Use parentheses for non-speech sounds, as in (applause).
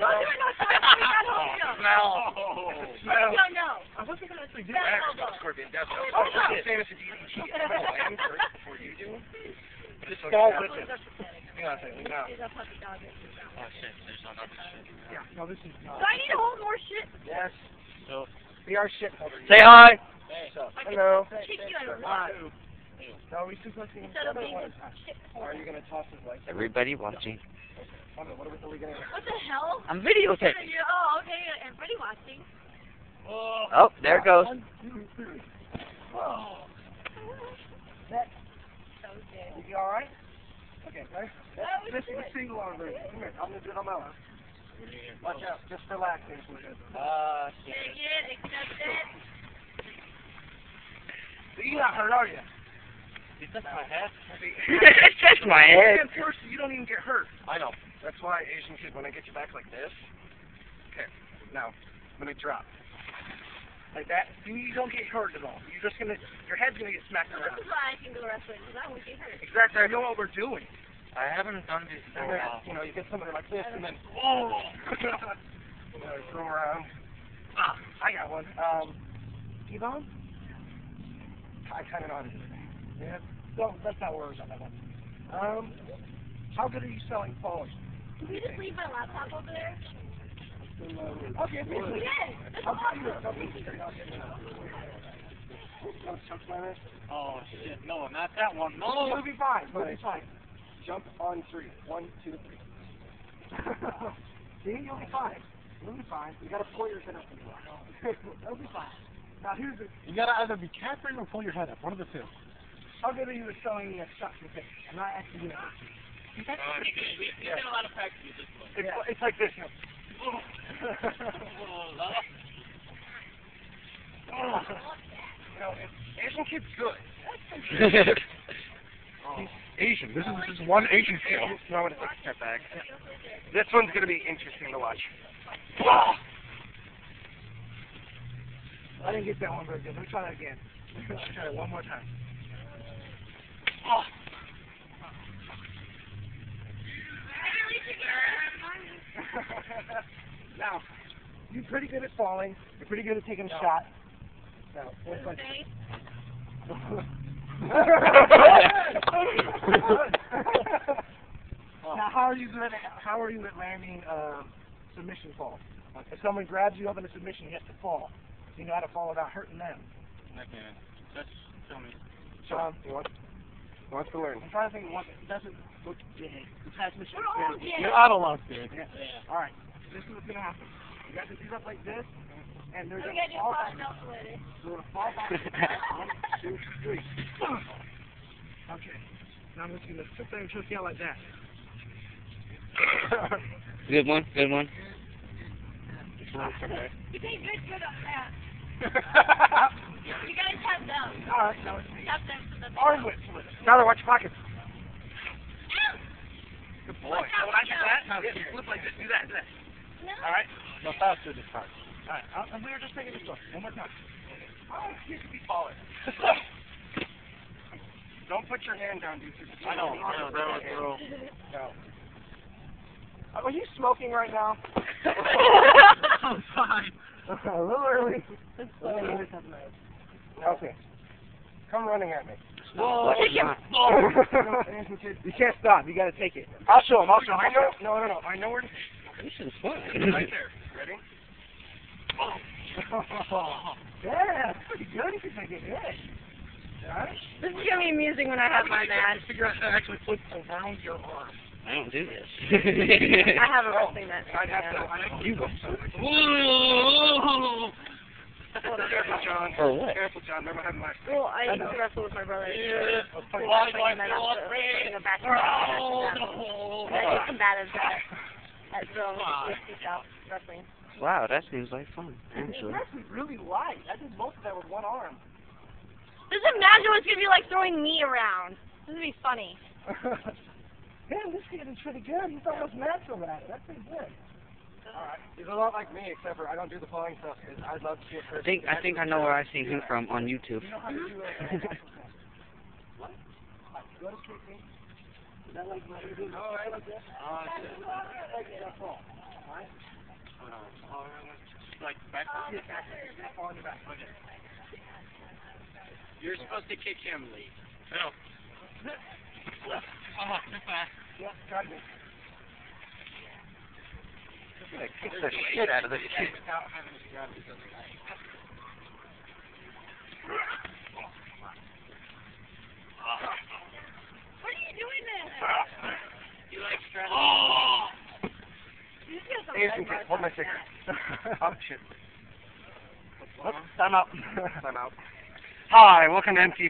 No, you're not trying to do that whole show. Smell. Oh, smell. No, no. I wasn't gonna actually do That's that. elbow. Scorpion, that's Oh, not. no. I'm saying it's a DDT. I'm gonna land first before you do. Just Skull okay. with it. That's pathetic. Hang on a second. Now. Is a puppy dog. Oh shit, there's another shit. Yeah. No, this is Do I need to hold more shit? Yes. So, We are shit holders. Say hi. So, hello. kick you out of Hi. No, we should listen Instead of being a shit Are you gonna toss it like? Everybody watching. Hold What are we, are we gonna? What the hell? I'm videotaping. You- Oh, okay. Everybody watching. Oh, there it goes. One, two, three. Oh. So good. You all right? Okay, right? That was This is a good. single arm version. Come here. I'm gonna do it on my left. Watch out. Just relax. There's one. uh, Take it, accept it. You're not hurt, are you? is that my hat? it's just my head. (laughs) And first, you don't even get hurt. I know. That's why Asian kid, when I get you back like this. Okay. Now, let me drop. Like that. You, you don't get hurt at all. You're just gonna. Your head's gonna get smacked This around. is why I can go wrestling, because I won't get hurt. Exactly. I know what we're doing. I haven't done this for a while. you know, you get somebody like this, and then oh, you know, throw around. Ah, I got one. Um, T-bone. I kind of know how to do it. Yeah. So that's not where I was on that one. Um, how good are you selling polish? Can you just leave my laptop over there? Okay, please. Yes. I'll tell you I'll get you. Oh, chuck slammer. Oh shit, no, not that one. No! you'll be fine. You'll be fine. Jump on three. One, two, three. (laughs) See, you'll be fine. You'll be fine. You gotta pull your head up. (laughs) You'll be fine. Now here's the. You gotta either be careful or pull your head up. One of the two. How good are you at selling uh, shots in the face? I'm not asking you. that. It's, it's like this. Know, Asian kid's good. Asian. This is just one Asian skill. No, take a step back. This one's gonna be interesting to watch. I didn't get that one very good. Let me try that again. Let me try it one more time. Oh. Now, you're pretty good at falling. You're pretty good at taking a shot. Now, what's my now, how are you good at how are you at landing uh, submission fall? If someone grabs you up in a submission, you have to fall. You know how to fall without hurting them. Okay, just show me. Sean, you want, you wants to learn. I'm trying to think of one that doesn't look big. The transmission We're all is dead. Your auto lock's big. Yeah. Yeah. All right. This is what's gonna happen. You got to do up like this, and there's I'm a gonna do fall five back. belts later. We're gonna fall back. One, two, three. Okay. Now I'm just gonna sit there and just yell like that. Good one. Good one. okay. You did good, good on that. You guys have them. All right. Now it's me. Tap them so that they Arm know. whip. Tyler, watch your pockets. Ow! Good boy. So when I do that, yeah, you flip like this. Do that. Do that. No. All right. No faster this time. All right. Uh, we were just making this one. One more time. Oh, you could be falling. (laughs) Don't put your hand down, dude. I know, I know, that was real. No. Uh, Are you smoking right now? (laughs) I'm fine. a little early. Okay. Come running at me. Whoa! (laughs) Take him. you can't stop. You gotta take it. I'll show him. I'll show him. I know. No, no, no. I know where to. This is fun. Right there. Ready? Oh. (laughs) yeah, that's pretty good if you take it. Good. This is gonna be amusing when I have my match. Figure out how to actually flip around your arm. I don't do this. (laughs) I have a wrestling match. I'd have to. Yeah. I'd have to you go. Whoa! Careful, John. For what? Careful, John. Remember having my. Well, I used to wrestle with my brother. Yeah. Why Why do do I and then feel after afraid? putting a back Oh, no. And I did combative at, at Zone with South Wrestling. Wow, that seems like fun. It's Actually. actually really light. I did most of that with one arm. Just imagine what it's gonna be like throwing me around. This would be funny. (laughs) Man, this kid is pretty good. He's almost natural at it. That's pretty good. Alright. He's a lot like me, except for I don't do the falling stuff because I'd love to get I hurt. think I think I know where I've seen him from on YouTube. You know how to do a (laughs) What? Like, go to straight thing. Is that like what you do? Oh, right like this? Oh, shit. Like that fall. Alright? Fall on your back. You're supposed to kick him, Lee. No. Oh, too fast. Yep, got me. Kick the shit out of this kid. Without having to grab his other leg. What are you doing there? You like strategy? You just get some Hey, red some bars. hold my stick. (laughs) oh, shit. Whoops, time out. I'm out. Hi, welcome to MTV.